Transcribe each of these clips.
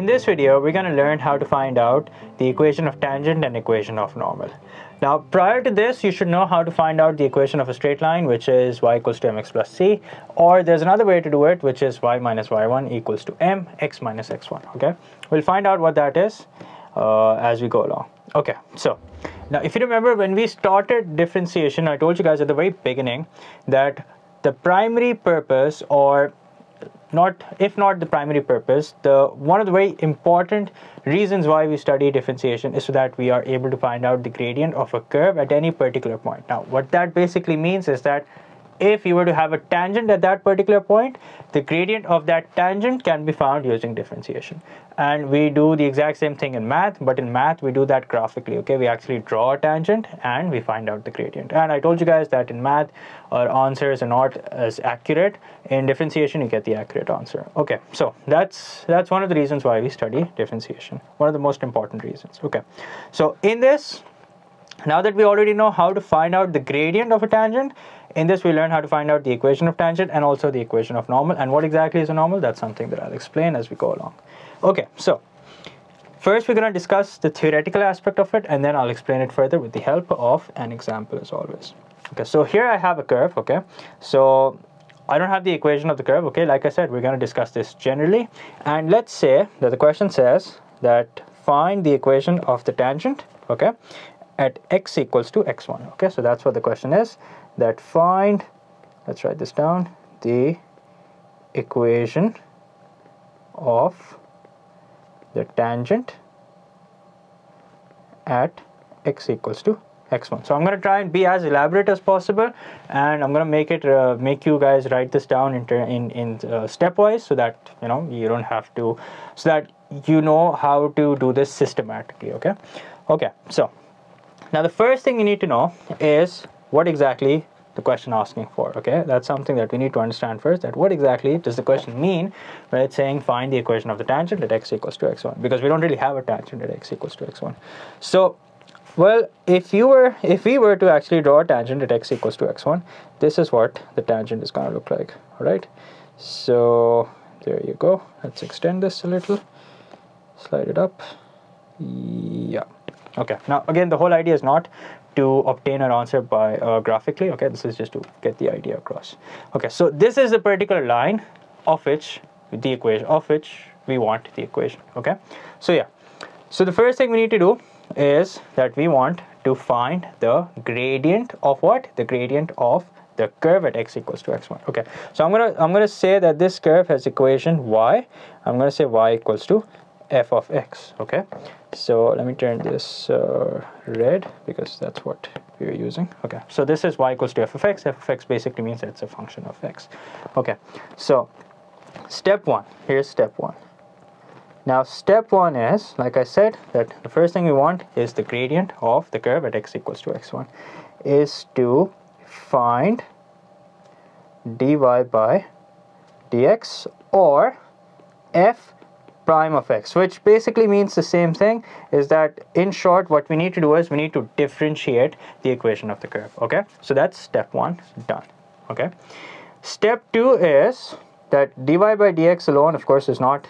In this video, we're going to learn how to find out the equation of tangent and equation of normal. Now, prior to this, you should know how to find out the equation of a straight line, which is y equals to mx plus c, or there's another way to do it, which is y minus y1 equals to m, x minus x1, okay? We'll find out what that is uh, as we go along. Okay, so now if you remember when we started differentiation, I told you guys at the very beginning that the primary purpose or not if not the primary purpose the one of the very important reasons why we study differentiation is so that we are able to find out the gradient of a curve at any particular point. Now what that basically means is that if you were to have a tangent at that particular point, the gradient of that tangent can be found using differentiation. And we do the exact same thing in math, but in math we do that graphically, okay? We actually draw a tangent and we find out the gradient. And I told you guys that in math, our answers are not as accurate. In differentiation, you get the accurate answer. Okay, so that's, that's one of the reasons why we study differentiation. One of the most important reasons, okay? So in this, now that we already know how to find out the gradient of a tangent, in this we learn how to find out the equation of tangent and also the equation of normal. And what exactly is a normal? That's something that I'll explain as we go along. Okay, so first we're going to discuss the theoretical aspect of it and then I'll explain it further with the help of an example as always. Okay, so here I have a curve, okay? So I don't have the equation of the curve, okay? Like I said, we're going to discuss this generally. And let's say that the question says that find the equation of the tangent, okay? At x equals to x1 okay? So that's what the question is that find let's write this down the equation of the tangent at x equals to x1 so i'm going to try and be as elaborate as possible and i'm going to make it uh, make you guys write this down in in, in uh, stepwise so that you know you don't have to so that you know how to do this systematically okay? Okay so now the first thing you need to know is what exactly the question asking for okay? That's something that we need to understand first that what exactly does the question mean when it's saying find the equation of the tangent at x equals to x1 because we don't really have a tangent at x equals to x1 so well if you were if we were to actually draw a tangent at x equals to x1 this is what the tangent is going to look like all right? So there you go. Let's extend this a little. Slide it up. Yeah okay. Now again the whole idea is not to obtain an answer by uh, graphically okay? This is just to get the idea across. Okay so this is the particular line of which the equation of which we want the equation okay? So yeah. So the first thing we need to do is that we want to find the gradient of what? The gradient of the curve at x equals to x1 okay? So i'm gonna i'm gonna say that this curve has equation y. I'm gonna say y equals to f of x okay? So let me turn this uh, red because that's what we're using okay? So this is y equals to f of x. F of x basically means it's a function of x okay? So step one here's step one. Now step one is like i said that the first thing we want is the gradient of the curve at x equals to x1 is to find dy by dx or f prime of x which basically means the same thing is that in short what we need to do is we need to differentiate the equation of the curve okay? So that's step one done okay? Step two is that dy by dx alone of course is not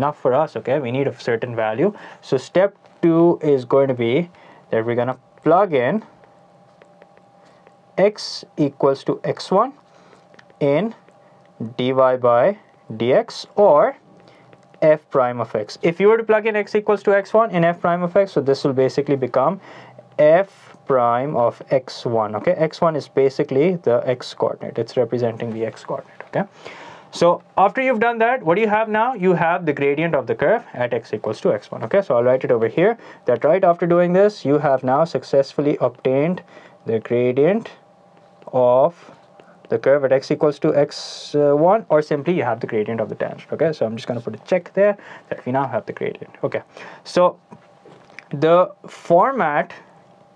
enough for us okay? We need a certain value. So step two is going to be that we're going to plug in x equals to x1 in dy by dx or f prime of x. If you were to plug in x equals to x1 in f prime of x, so this will basically become f prime of x1, okay? x1 is basically the x coordinate. It's representing the x coordinate, okay? So after you've done that, what do you have now? You have the gradient of the curve at x equals to x1, okay? So I'll write it over here that right after doing this, you have now successfully obtained the gradient of the curve at x equals to x1 or simply you have the gradient of the tangent okay? So i'm just going to put a check there that we now have the gradient okay? So the format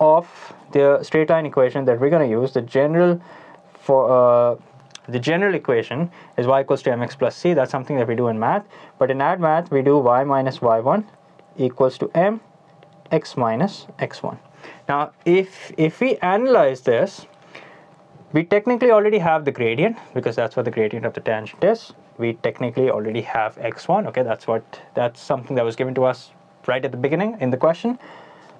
of the straight line equation that we're going to use the general for uh, the general equation is y equals to mx plus c. That's something that we do in math. But in add math we do y minus y1 equals to m x minus x1 now if if we analyze this we technically already have the gradient because that's what the gradient of the tangent is. We technically already have x1. Okay, that's what that's something that was given to us right at the beginning in the question.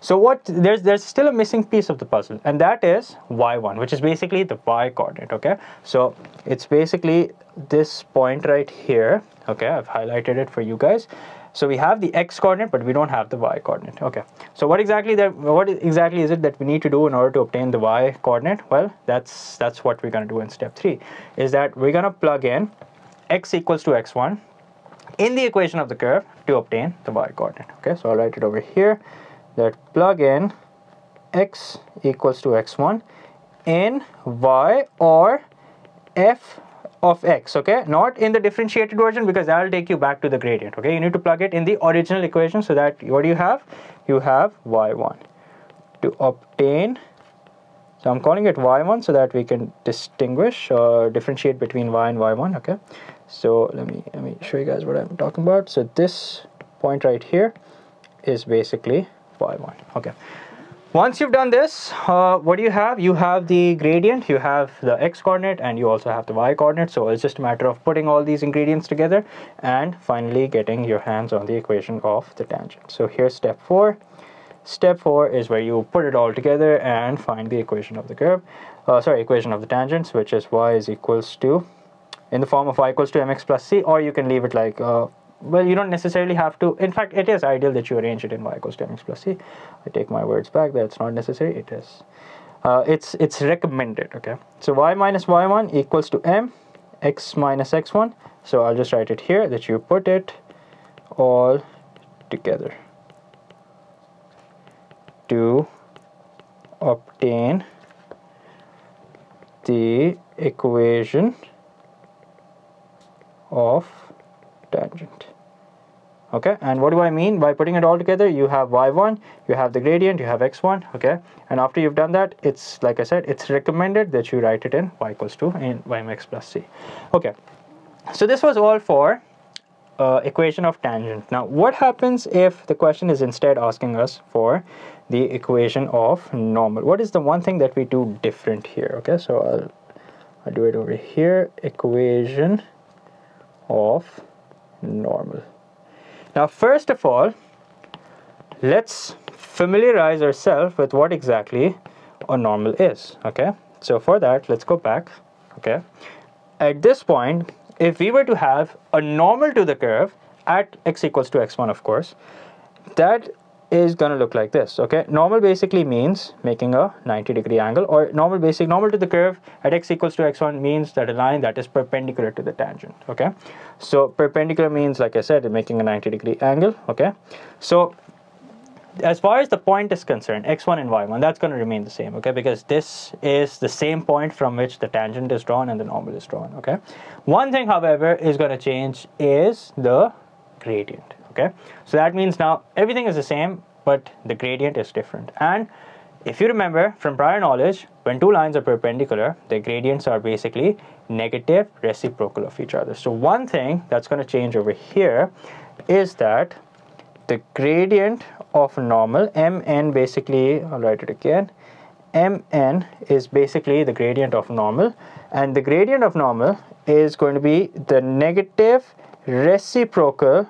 So what there's there's still a missing piece of the puzzle, and that is y1, which is basically the y coordinate. Okay, so it's basically this point right here. Okay, I've highlighted it for you guys. So we have the x coordinate, but we don't have the y coordinate. Okay. So what exactly that what exactly is it that we need to do in order to obtain the y coordinate? Well, that's that's what we're going to do in step three. Is that we're going to plug in x equals to x1 in the equation of the curve to obtain the y coordinate. Okay. So I'll write it over here. That plug in x equals to x1 in y or f of x okay? Not in the differentiated version because that will take you back to the gradient okay? You need to plug it in the original equation so that what do you have? You have y1 to obtain so i'm calling it y1 so that we can distinguish or differentiate between y and y1 okay? So let me let me show you guys what i'm talking about. So this point right here is basically y1 okay once you've done this, uh, what do you have? You have the gradient, you have the x coordinate, and you also have the y coordinate. So it's just a matter of putting all these ingredients together and finally getting your hands on the equation of the tangent. So here's step four. Step four is where you put it all together and find the equation of the curve. Uh, sorry, equation of the tangents, which is y is equals to, in the form of y equals to mx plus c, or you can leave it like uh, well, you don't necessarily have to. In fact, it is ideal that you arrange it in y equals to mx plus c. I take my words back. That's not necessary. It is. Uh, it's it's recommended. Okay. So y minus y1 equals to m x minus x1. So I'll just write it here that you put it all together to obtain the equation of tangent. Okay and what do I mean by putting it all together? You have y1 you have the gradient you have x1 okay? And after you've done that it's like I said it's recommended that you write it in y equals to in ymx plus c. Okay so this was all for uh, equation of tangent. Now what happens if the question is instead asking us for the equation of normal? What is the one thing that we do different here? Okay so I'll, I'll do it over here. Equation of normal. Now, first of all, let's familiarize ourselves with what exactly a normal is, okay? So for that, let's go back, okay? At this point, if we were to have a normal to the curve at x equals to x1, of course, that is going to look like this okay? Normal basically means making a 90 degree angle or normal basic normal to the curve at x equals to x1 means that a line that is perpendicular to the tangent okay? So perpendicular means like i said making a 90 degree angle okay? So as far as the point is concerned x1 and y1 that's going to remain the same okay? Because this is the same point from which the tangent is drawn and the normal is drawn okay? One thing however is going to change is the gradient okay? So that means now everything is the same but the gradient is different. And if you remember from prior knowledge when two lines are perpendicular the gradients are basically negative reciprocal of each other. So one thing that's going to change over here is that the gradient of normal mn basically i'll write it again mn is basically the gradient of normal and the gradient of normal is going to be the negative reciprocal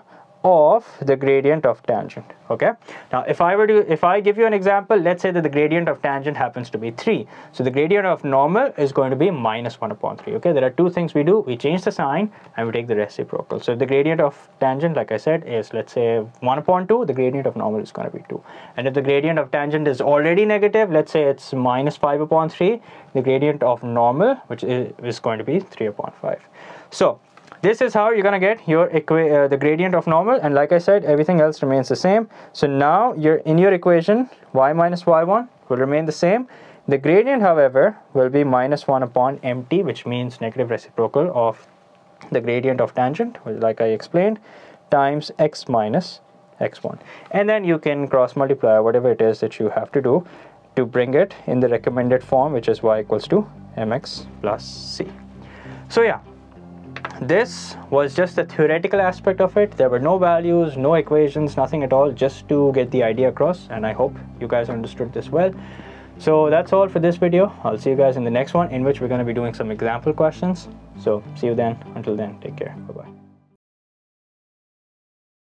of the gradient of tangent okay? Now if i were to if i give you an example let's say that the gradient of tangent happens to be 3 so the gradient of normal is going to be minus 1 upon 3 okay? There are two things we do. We change the sign and we take the reciprocal. So the gradient of tangent like i said is let's say 1 upon 2 the gradient of normal is going to be 2 and if the gradient of tangent is already negative let's say it's minus 5 upon 3 the gradient of normal which is, going to be 3 upon 5 so this is how you're going to get your uh, the gradient of normal and like I said everything else remains the same. So now you're in your equation y minus y1 will remain the same. The gradient however will be minus 1 upon mt which means negative reciprocal of the gradient of tangent like I explained times x minus x1 and then you can cross multiply whatever it is that you have to do to bring it in the recommended form which is y equals to mx plus c. So yeah this was just the theoretical aspect of it there were no values no equations nothing at all just to get the idea across and i hope you guys understood this well So that's all for this video. I'll see you guys in the next one in which we're going to be doing some example questions. So see you then. Until then, take care. Bye-bye.